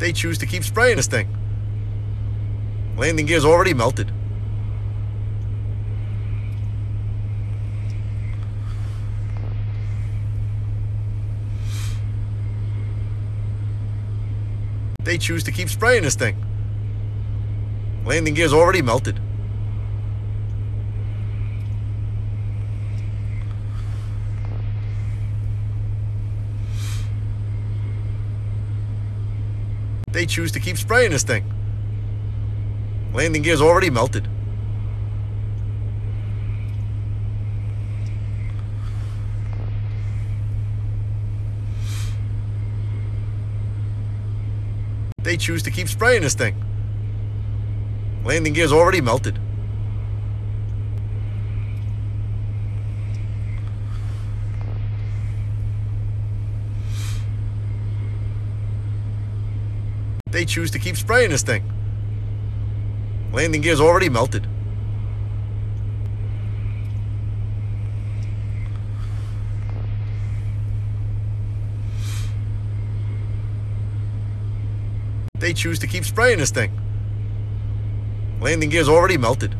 They choose to keep spraying this thing. Landing gear's already melted. They choose to keep spraying this thing. Landing gear's already melted. They choose to keep spraying this thing. Landing gear's already melted. They choose to keep spraying this thing. Landing gear's already melted. They choose to keep spraying this thing. Landing gear's already melted. They choose to keep spraying this thing. Landing gear's already melted.